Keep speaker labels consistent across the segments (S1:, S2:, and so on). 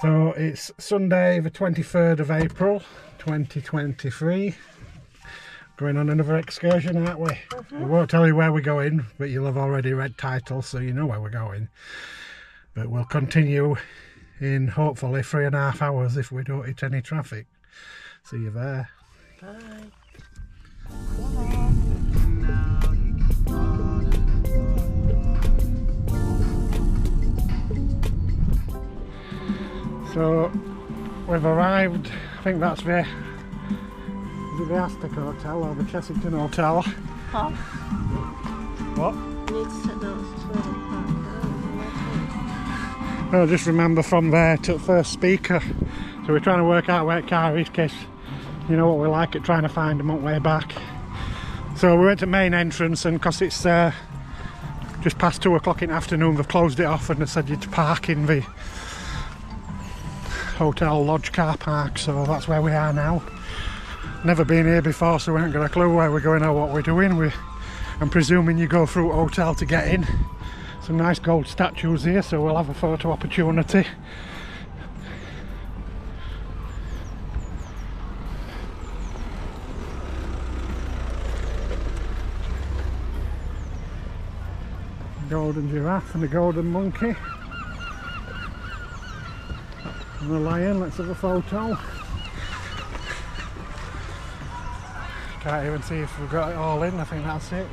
S1: So it's Sunday the 23rd of April 2023. Going on another excursion, aren't we? Mm-hmm. We won't tell you where we're going, but you'll have already read title so you know where we're going. But we'll continue in hopefully three and a half hours if we don't hit any traffic. See you there.
S2: Bye.
S1: So we've arrived, I think that's the, the Aztec Hotel or the Chessington Hotel?
S2: Huh?
S1: What?
S2: Needs to know where the park
S1: No, just remember from there to the first speaker. So we're trying to work out where car is case you know what we like at trying to find them on the way back. So we went to main entrance and because it's uh, just past two o'clock in the afternoon they've closed it off and they said you to park in the hotel lodge car park so that's where we are now. Never been here before so we haven't got a clue where we're going or what we're doing. We, I'm presuming you go through hotel to get in. Some nice gold statues here so we'll have a photo opportunity. golden giraffe and a golden monkey and a let's have a photo. Can't even see if we've got it all in I think that's it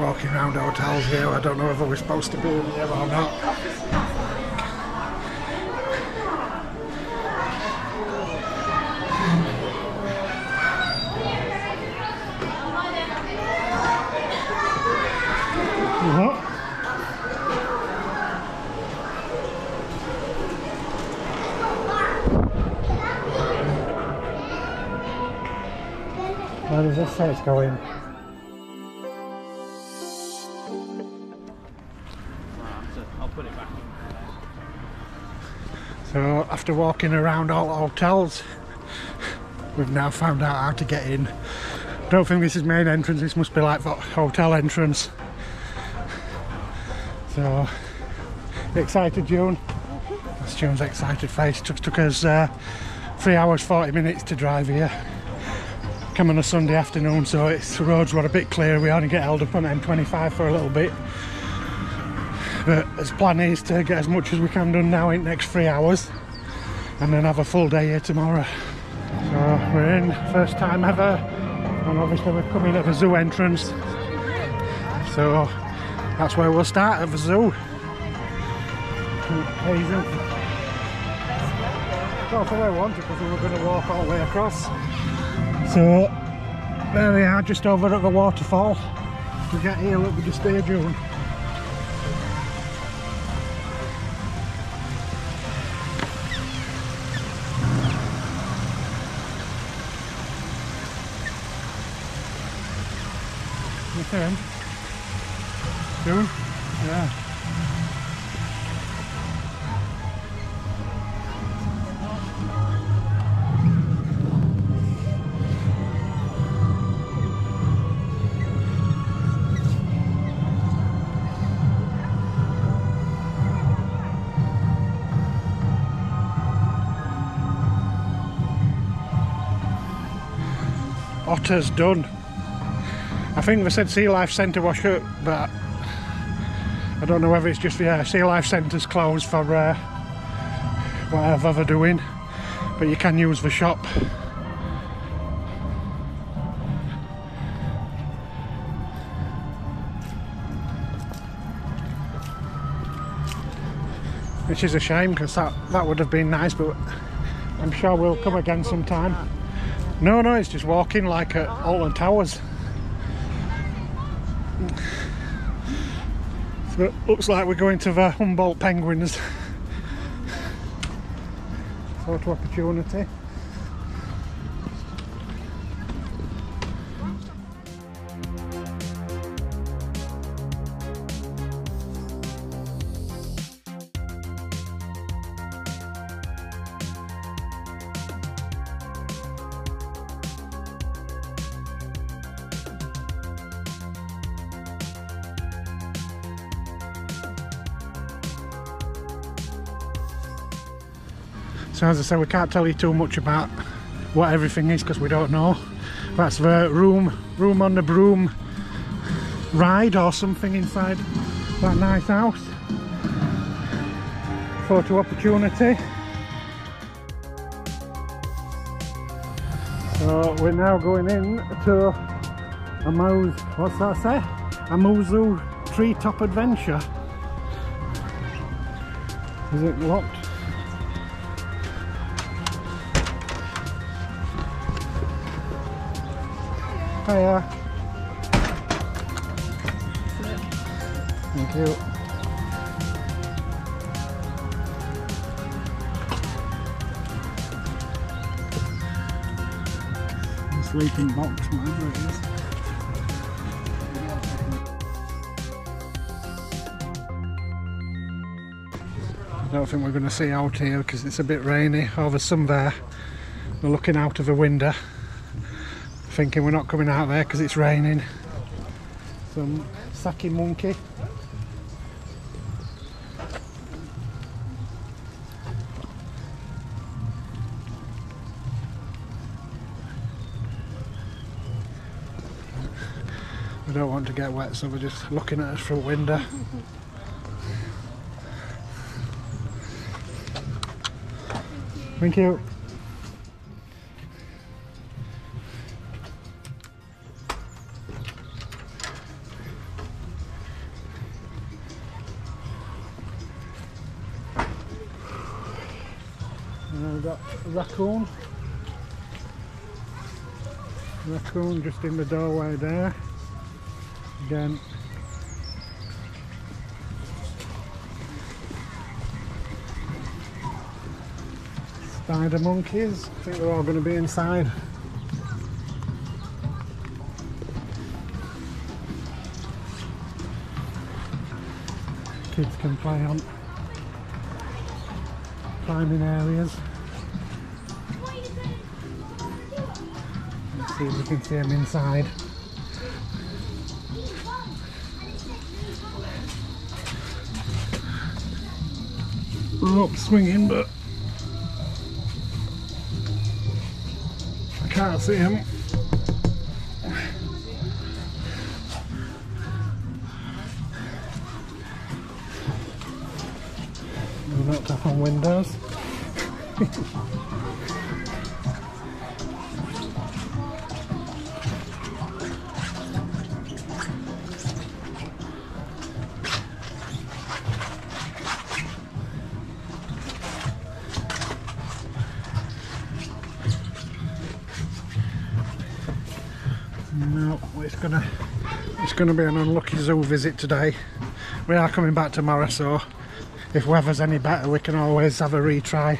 S1: Walking around hotels here. I don't know whether we're supposed to be in here or not. Where does this say it's going? After walking around all hotels, we've now found out how to get in. Don't think this is main entrance, this must be like hotel entrance. So, excited June? That's June's excited face. Took, took us uh, 3 hours 40 minutes to drive here. Come on a Sunday afternoon so it's, the roads were a bit clear, we only get held up on M25 for a little bit. But as plan is to get as much as we can done now in the next three hours and then have a full day here tomorrow. So we're in, first time ever, and obviously we're coming at the zoo entrance. So that's where we'll start at the zoo. Hazel. Not the way I wanted because we were going to walk all the way across. So there we are, just over at the waterfall. We get here, look, we just stay June. You. June? Yeah. Otter's done. I think they said Sea Life Centre was shut, but I don't know whether it's just uh, Sea Life Centre's closed for uh, whatever they're doing, but you can use the shop. Which is a shame because that, that would have been nice, but I'm sure we'll come again sometime. No, no, it's just walking like at Alton Towers. Looks like we're going to the Humboldt Penguins. Photo opportunity. So as I said, we can't tell you too much about what everything is because we don't know. That's the room, room on the broom ride or something inside that nice house. Photo opportunity. So we're now going in to a Mouse, what's that say? Amazu treetop adventure. Is it locked? Hiya. Thank you. Sleeping box, whatever it is. I don't think we're going to see out here because it's a bit rainy. There's some there. We're looking out of a window thinking we're not coming out there because it's raining. Some Saki monkey. We don't want to get wet so we're just looking at us through window. Thank you. And Just in the doorway there. Again. Spider monkeys. I think they're all going to be inside. Kids can play on climbing areas. See if we can see them inside. Rope swinging, but I can't see him. We're not up on windows. it's gonna be an unlucky zoo visit today. We are coming back tomorrow, so if weather's any better, we can always have a retry.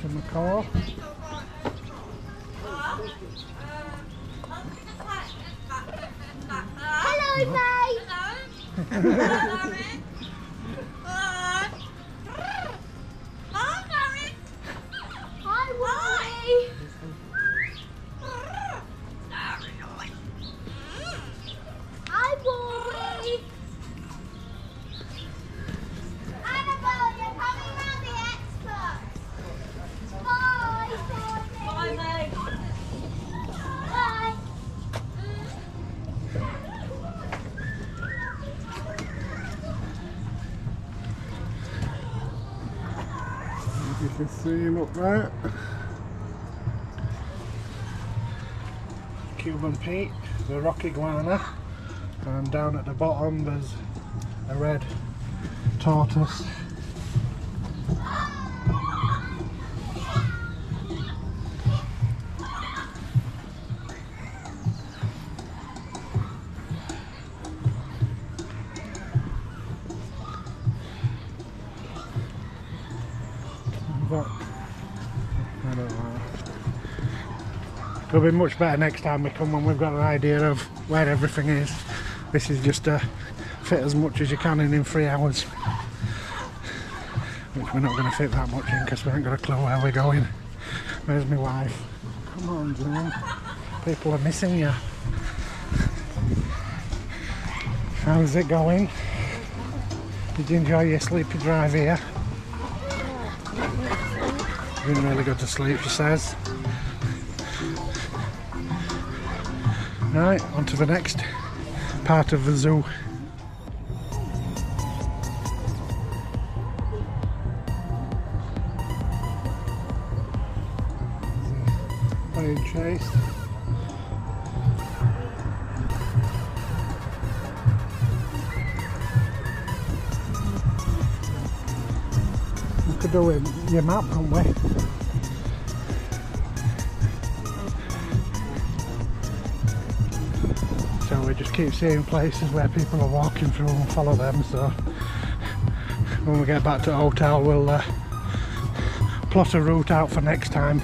S1: To Macaw.
S3: Hello,
S1: there. Cuban Pete, the rock iguana, And down at the bottom there's a red tortoise. It'll be much better next time we come when we've got an idea of where everything is. This is just to fit as much as you can in in three hours. Which we're not going to fit that much in because we haven't got a clue where we're going. Where's my wife? Come on, John. People are missing you. How's it going? Did you enjoy your sleepy drive here? Been really good to sleep, she says. Right, on to the next part of the zoo. Being chased. We could do it your map, couldn't we? Keep seeing places where people are walking through and follow them. So when we get back to the hotel, we'll uh, plot a route out for next time.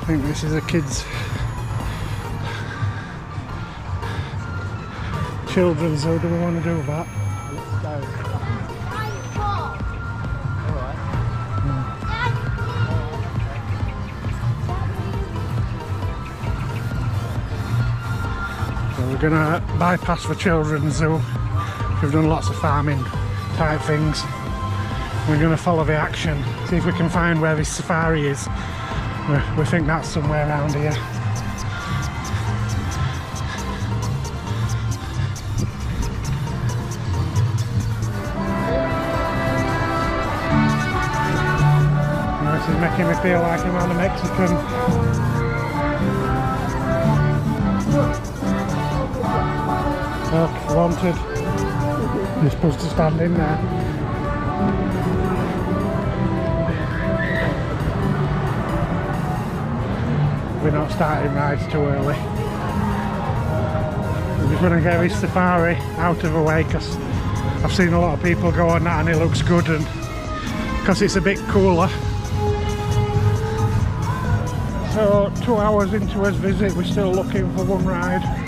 S1: I think this is a kids' children's zoo. Do we want to do that? We're gonna bypass the children's zoo. We've done lots of farming type things. We're gonna follow the action, see if we can find where this safari is. We, we think that's somewhere around here. This is making me feel like I'm on a Mexican. Look, wanted. You're supposed to stand in there. We're not starting rides too early. We're just going to get this safari out of the way because I've seen a lot of people go on that and it looks good and because it's a bit cooler. So two hours into his visit we're still looking for one ride.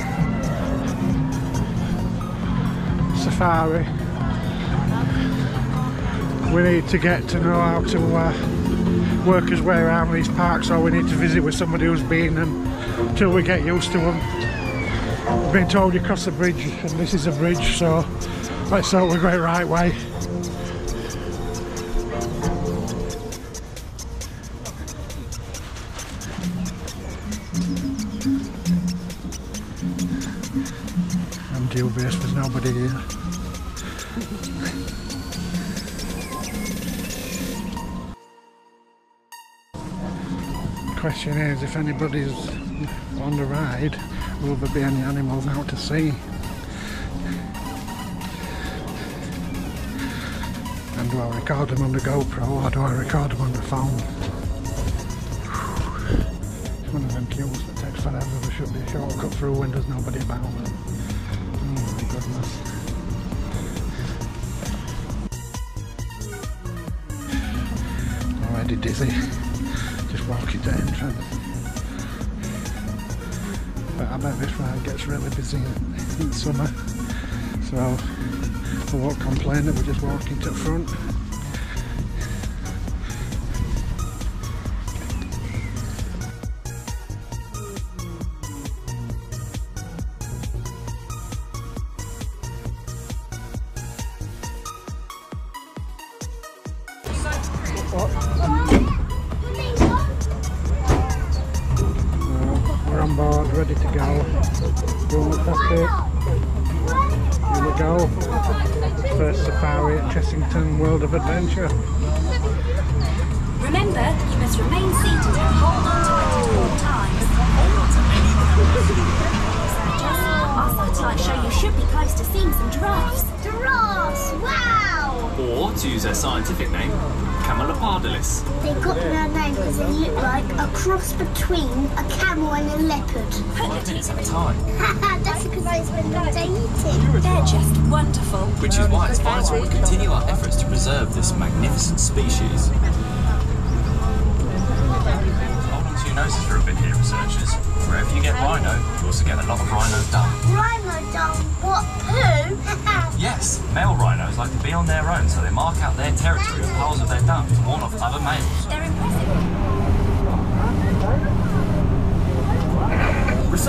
S1: Safari. We need to get to know how to uh, work his way around these parks or we need to visit with somebody who's been them until we get used to them. I've been told you cross the bridge and this is a bridge so let's hope we're going the right way. If anybody's on the ride, will there be any animals out to sea? And do I record them on the GoPro or do I record them on the phone? It's one of them queues that takes forever. There should be a shortcut through when there's nobody about. Oh my goodness. Already dizzy. But I bet this ride gets really busy in, in summer. So I won't complain that we're just walking to the front.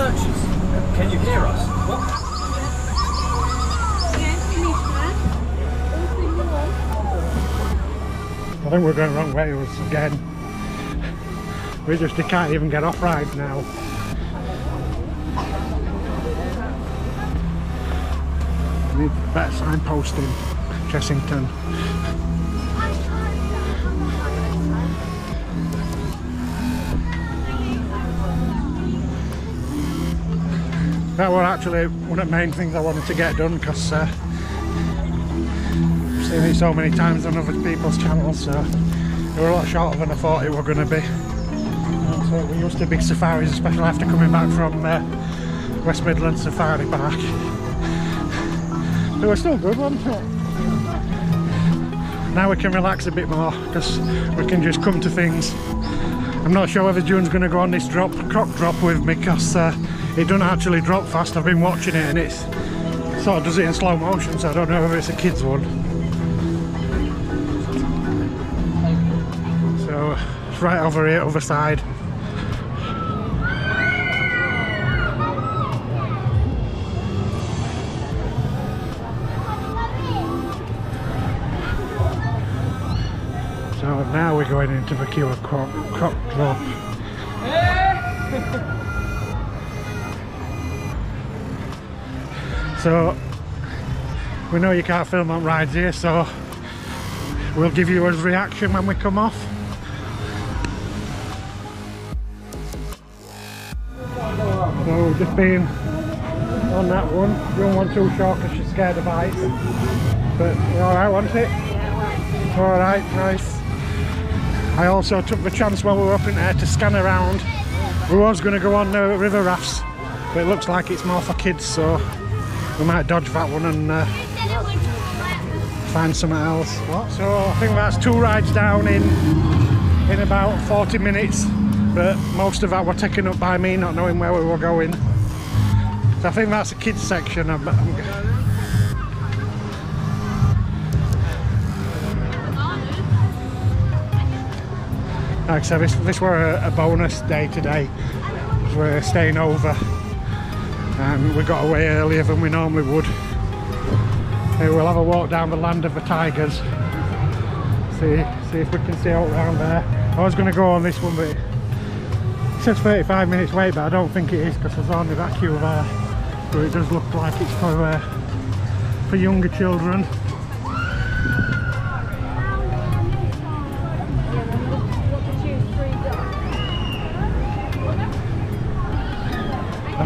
S4: Researchers, can you hear us? What?
S1: I think we're going the wrong way again. We just can't even get off rides now. We need better signposting, Chessington. That were actually one of the main things I wanted to get done because uh, I've seen it so many times on other people's channels so they were a lot shorter than I thought it were going to be. So we used to big safaris, especially after coming back from uh, West Midlands Safari Park. They were still good, weren't they? Now we can relax a bit more because we can just come to things. I'm not sure whether June's going to go on this drop croc drop with me because uh, it doesn't actually drop fast. I've been watching it and it's sort of does it in slow motion, so I don't know whether it's a kid's one. So it's right over here, other side. So now we're going into the of crop, crop drop. So we know you can't film on rides here, so we'll give you a reaction when we come off. So just been on that one. You don't want too short because she's scared of heights. But alright, wasn't it? Alright, nice. I also took the chance while we were up in there to scan around. We was going to go on the river rafts, but it looks like it's more for kids, so we might dodge that one and uh, find something else. So I think that's two rides down in in about 40 minutes, but most of that were taken up by me not knowing where we were going. So I think that's the kids section. I'm, I'm, like I said, this, this were a, a bonus day today. We're staying over and we got away earlier than we normally would. So we'll have a walk down the land of the tigers. See, see if we can see out around there. I was going to go on this one, but it says 35 minutes wait, but I don't think it is because there's only that queue there. But it does look like it's for uh, for younger children.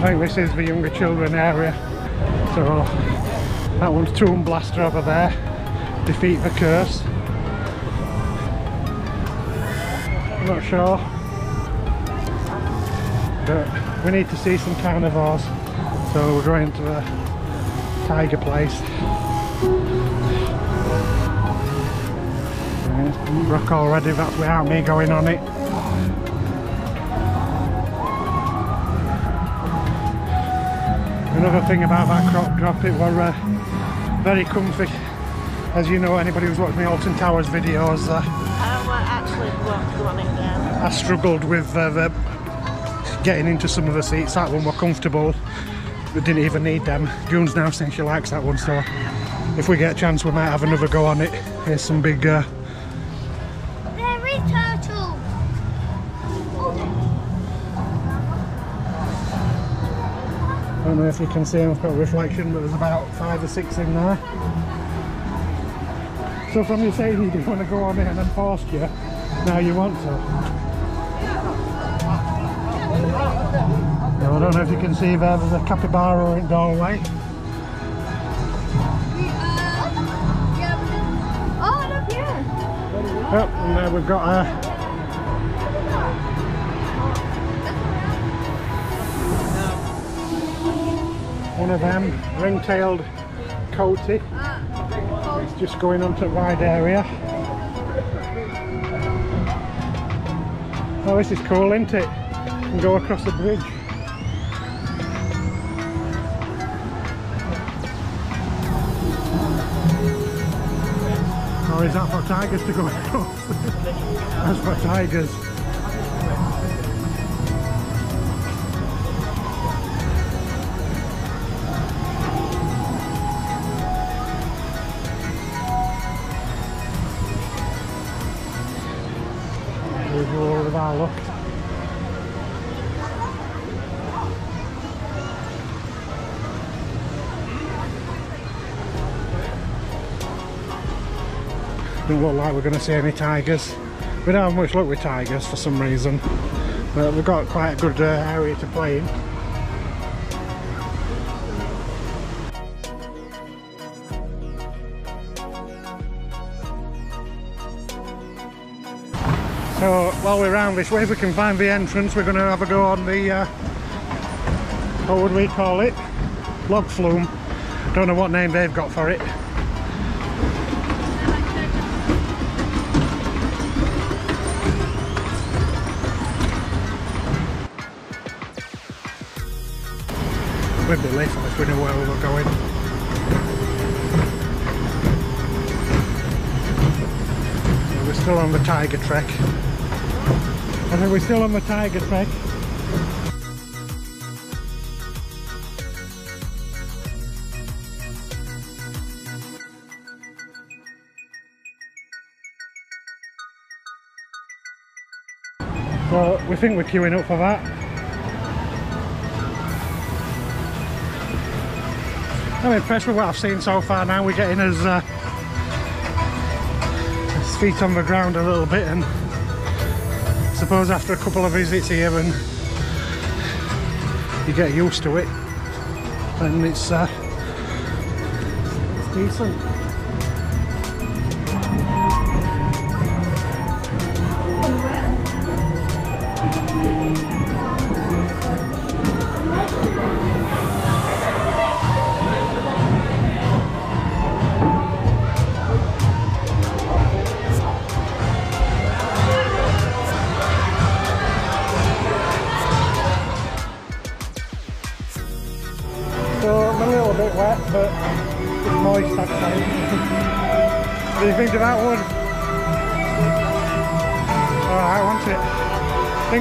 S1: Think this is the younger children area. So that one's Tomb Blaster over there. Defeat the curse. I'm not sure. But we need to see some carnivores. So we're going to the tiger place. Rock already, that's without me going on it. Another thing about that crop drop, it were uh, very comfy. As you know, anybody who's watched my Alton Towers videos, uh,
S2: I want actually want to go on it again.
S1: I struggled with uh, the getting into some of the seats. That one were comfortable. We didn't even need them. June's now saying she likes that one, so if we get a chance, we might have another go on it. Here's some big. Don't know if you can see them, I've got a reflection, but there's about five or six in there. So from you saying you didn't want to go on it and then forced you, now you want to. Now, I don't know if you can see there, there's a capybara in doorway.
S5: Oh, look here.
S1: Yep, and there we've got a one of them ring-tailed coati. It's just going onto wide area. Oh, this is cool, isn't it? And go across the bridge. Or is that for tigers to go across? That's for tigers. Luck. Don't look like we're going to see any tigers. We don't have much luck with tigers for some reason. But we've got quite a good uh, area to play in. While we're around this way, if we can find the entrance, we're going to have a go on the, uh, what would we call it? Log flume. Don't know what name they've got for it. We'd be late if we knew where we were going. Still on the tiger trek. Think we're still on the tiger trek. So we think we're queuing up for that. I'm impressed with what I've seen so far now. We're getting his, uh, his feet on the ground a little bit and suppose after a couple of visits here and you get used to it and it's, uh, it's decent.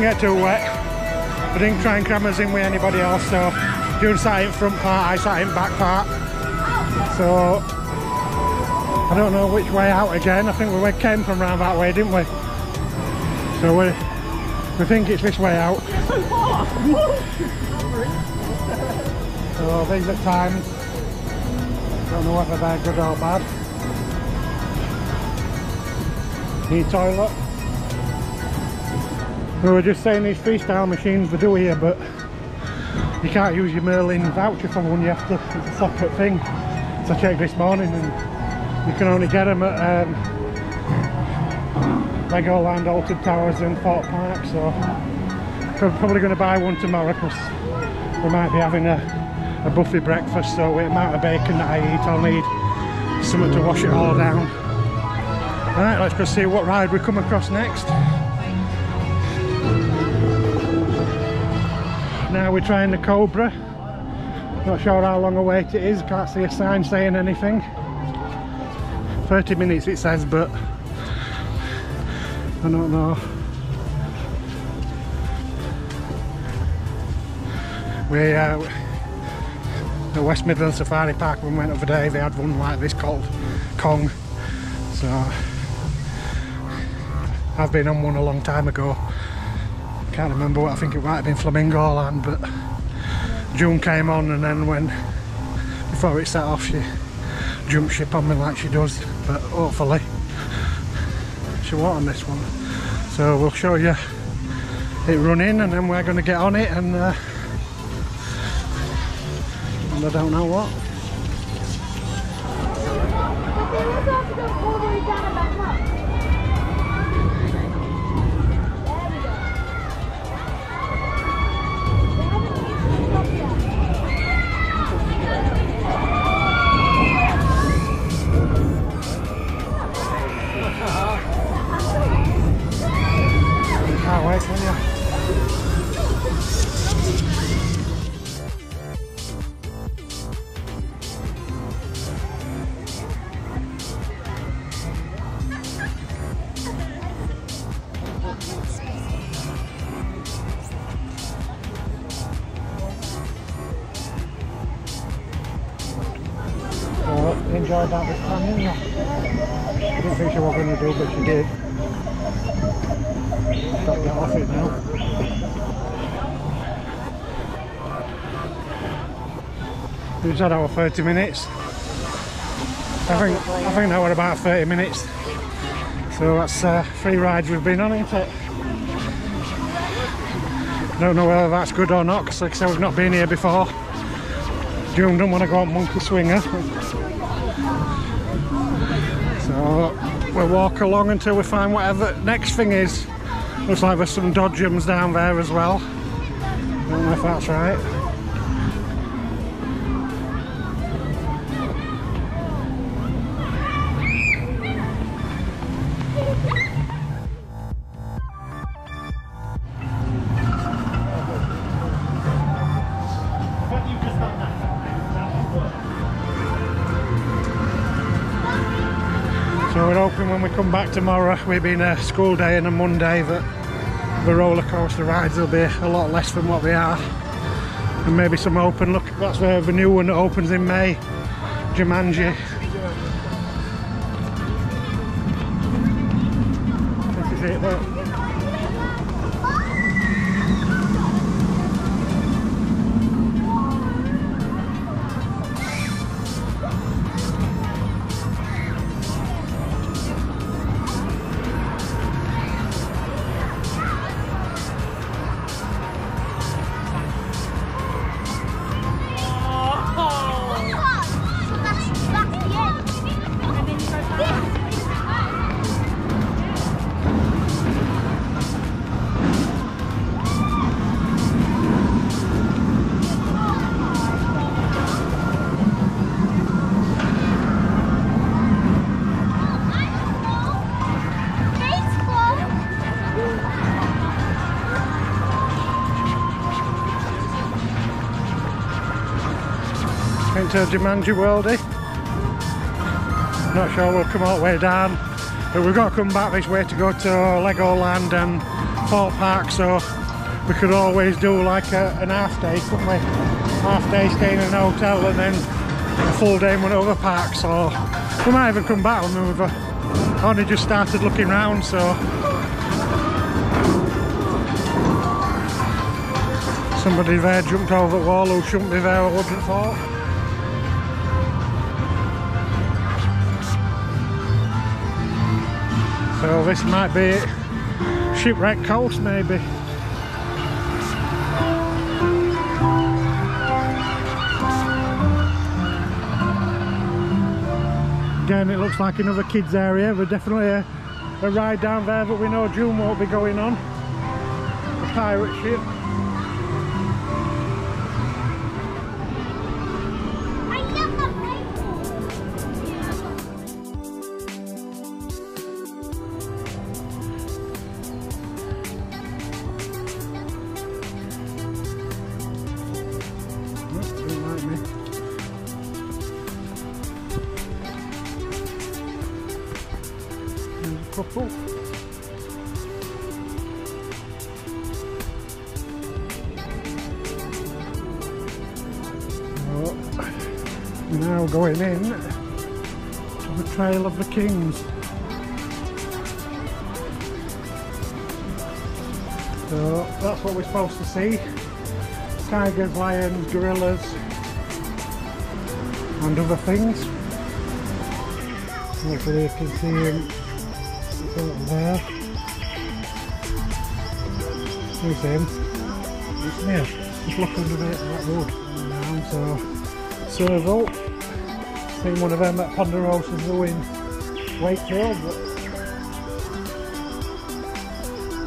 S1: Get too wet. I didn't try and cram us in with anybody else, so June sat in front part, I sat in back part. So I don't know which way out again. I think we came from round that way, didn't we? So we we think it's this way out. So these at times, don't know whether they're good or bad. Need toilet. We were just saying these freestyle machines they do here, but you can't use your Merlin voucher for one, you have to, it's a separate thing. So I checked this morning and you can only get them at um, Legoland, Alton Towers and Thorpe Park, so I'm probably going to buy one tomorrow because we might be having a a buffet breakfast so with the amount of bacon that I eat I'll need something to wash it all down. Right, let's go see what ride we come across next. We're trying the Kobra. Not sure how long a wait it is, can't see a sign saying anything. 30 minutes it says but I don't know. We uh, the West Midlands Safari Park when we went over there they had one like this called Kong so I've been on one a long time ago can't remember what I think it might have been Flamingo Land, but June came on and then when, before it set off, she jumped ship on me like she does, but hopefully she won't on this one. So we'll show you it running and then we're going to get on it and, uh, and I don't know what. We've had our 30 minutes. I think I think that were about 30 minutes. So that's uh, three rides we've been on, isn't it? Don't know whether that's good or not, because like I said, we've not been here before. June don't want to go on Monkey Swinger. So we'll walk along until we find whatever next thing is. Looks like there's some dodgems down there as well. I don't know if that's right. Come back tomorrow, we've been a school day and a Monday, that the roller coaster rides will be a lot less than what they are. And maybe some open, look, that's where the new one that opens in May, Jumanji. Into Jumanji Worldy. Not sure we'll come all the way down, but we've got to come back this way to go to Legoland and Thorpe Park, so we could always do like a, an half day, couldn't we? Half day staying in an hotel and then a full day in one parks, so we might even come back when we've uh, only just started looking round, so somebody there jumped over the wall who shouldn't be there, I wouldn't thought. So this might be Shipwreck Coast maybe. Again it looks like another kids area, but definitely a, a ride down there but we know June won't be going on. The pirate ship. The Kings. So that's what we're supposed to see tigers, lions, gorillas and other things. Hopefully you can see him there. Who's him? It's. Just look under the, that wood now, so Serval. Seen one of them at Ponderosa's though in Wakefield, but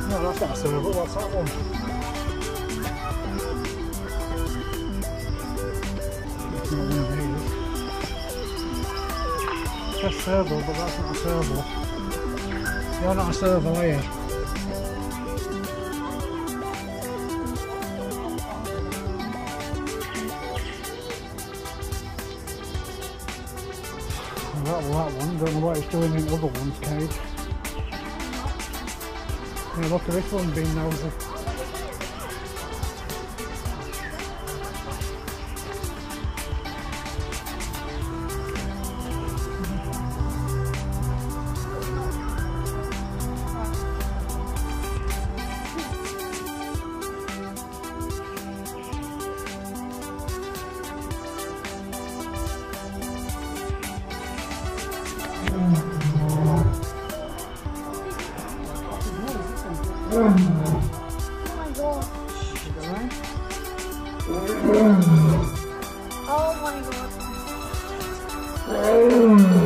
S1: no, that's not a Serval. What's that one? That's Serval, but that's not a Serval. You're not a Serval, are you? Don't know what it's doing in the other one's cage. Yeah, look at this one being nosy.
S3: Who's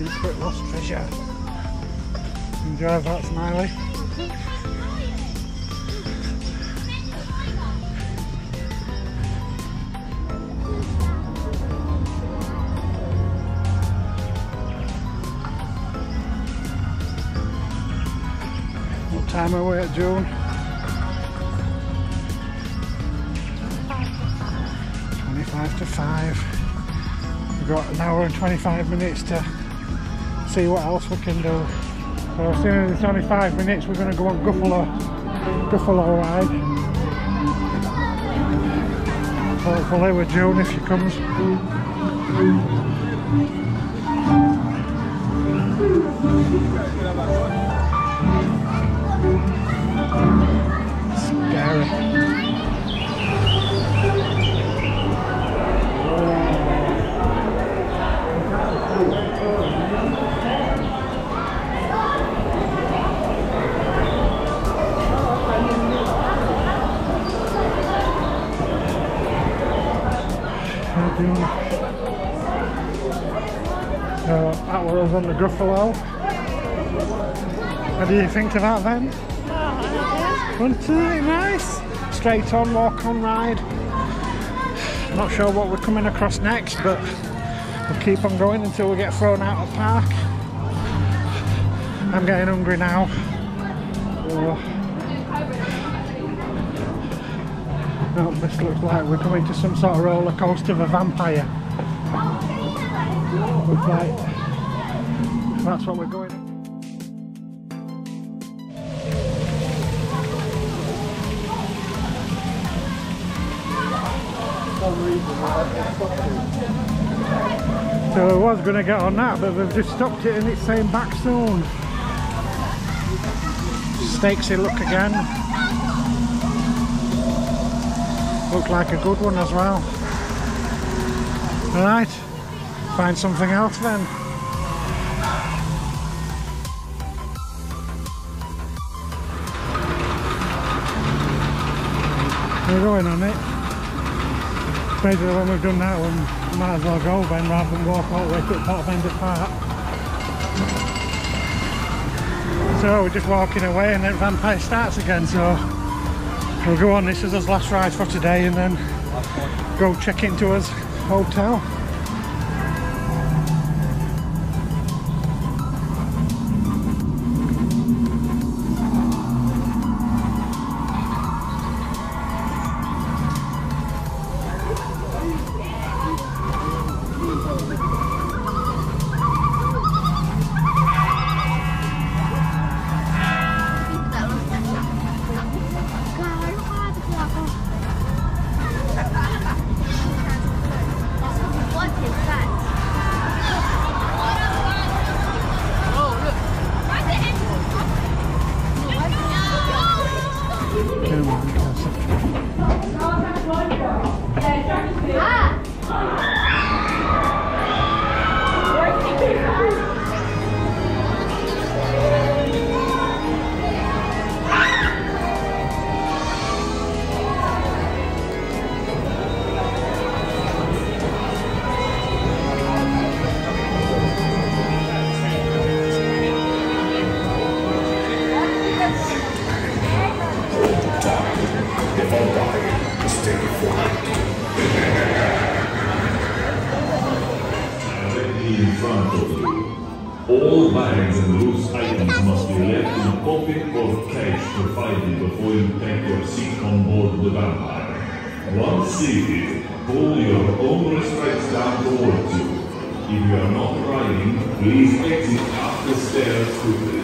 S1: secret lost treasure. Enjoy that, Smiley. What time are we at, June? 25 to 5. We've got an hour and 25 minutes to see what else we can do. So as soon as it's only five minutes, we're going to go on Gruffalo, Gruffalo ride. Hopefully with June if she comes. Was on the Gruffalo. What do you think of that then? Wasn't it nice? Straight on, walk on ride. Not sure what we're coming across next, but we'll keep on going until we get thrown out of park. I'm getting hungry now. So, oh, this looks like we're coming to some sort of roller coaster of a vampire. Looks like that's what we're going. So I was going to get on that, but they've just stopped it in its same back zone. Stakesy look again. Looked like a good one as well. Alright, find something else then. We're going on it. Basically when we've done that one, we might as well go then rather than walk all the way to the top end of Park. So we're just walking away and then Vampire starts again so we'll go on this is his last ride for today and then go check into his hotel.
S6: You are please exit up the stairs quickly.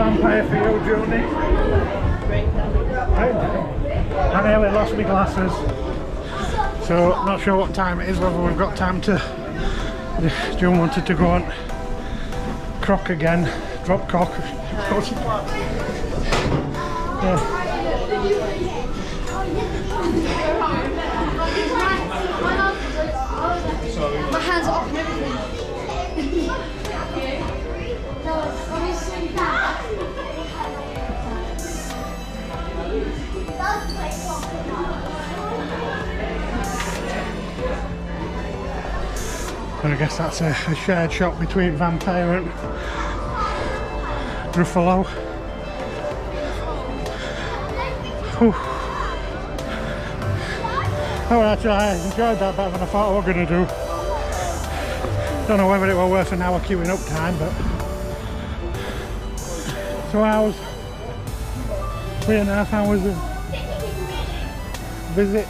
S1: Vampire for you, Junie? I nearly lost my glasses. So, not sure what time it is, whether we've got time to... June wanted to go on croc again, drop cock. yeah. I guess that's a, a shared shot between Vampire and Gruffalo. Whew. Oh, actually, I enjoyed that better than I thought I was going to do. Don't know whether it was worth an hour queuing up time, but two hours, three and a half hours of visit.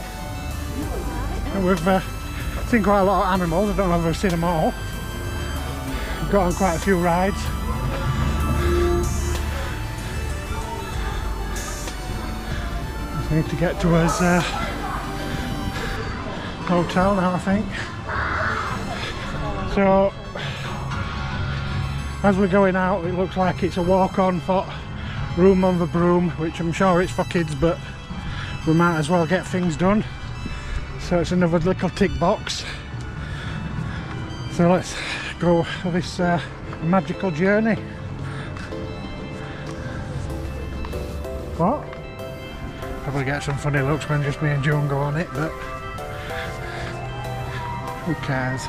S1: We've uh, seen quite a lot of animals. I don't know if I've seen them all. Got on quite a few rides. Just need to get to his uh, hotel now, I think. So, as we're going out, it looks like it's a walk-on for Room on the Broom, which I'm sure it's for kids, but we might as well get things done. So it's another little tick box. So let's go for this uh, magical journey. What? Probably get some funny looks when just me and June go on it, but Who cares?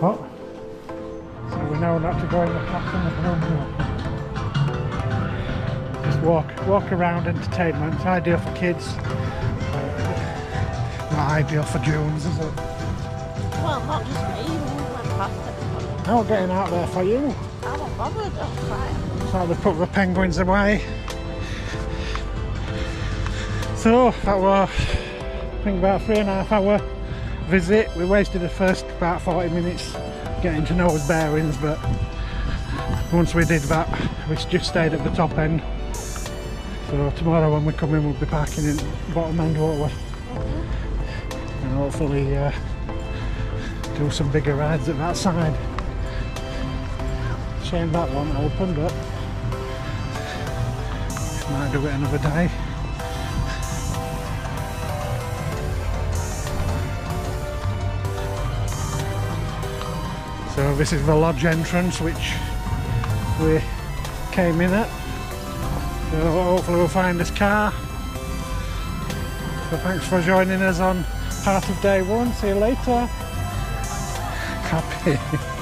S1: What? So we know not to go in the path walk, walk around entertainment. Ideal for kids. Not ideal for Junes, is it?
S2: Well, not just me. We went past everybody.
S1: No getting out there for you.
S2: I'm not bothered. I'm fine.
S1: So they put the penguins away. So that was, I think, about three and a half hour visit. We wasted the first about 40 minutes getting to know his bearings, but once we did that, we just stayed at the top end. So tomorrow when we come in, we'll be parking in bottom end, won't we? And hopefully uh, do some bigger rides at that side. Shame that one opened, but might do it another day. So this is the lodge entrance which we came in at. So hopefully we'll find this car. So thanks for joining us on part of day one. See you later. Happy.